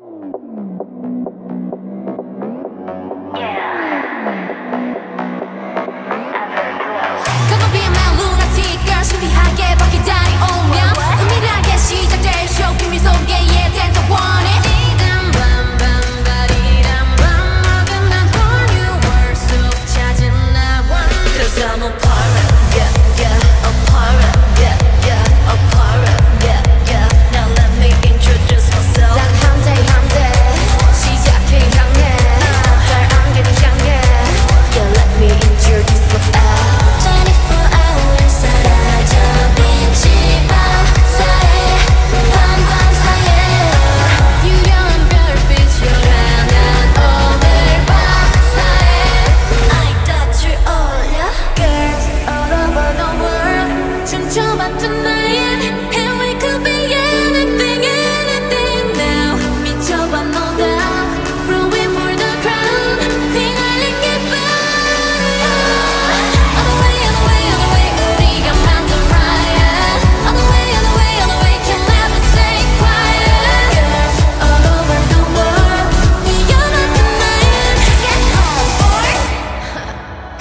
Could be a lunatic, girl should be high, yeah,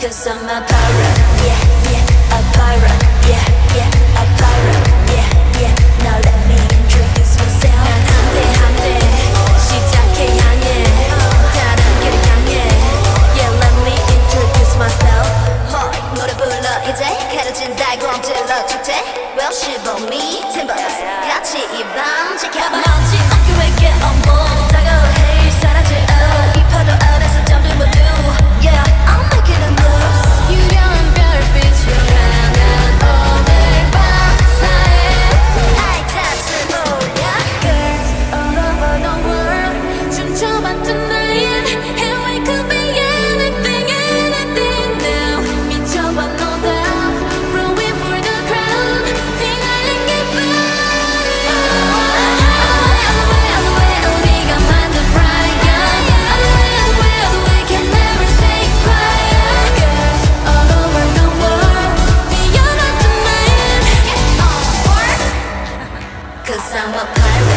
Cause I'm a pirate, yeah, yeah, a pirate, yeah, yeah, a pirate, yeah, yeah. Now let me introduce myself. 난 한대 한대 시작해 향해 다른 길 향해 Yeah, let me introduce myself. 허, 노래 불러 이제 가려진 달광 찔러 축제. Well, she me timbers. 같이 이밤 지켜봐. someone play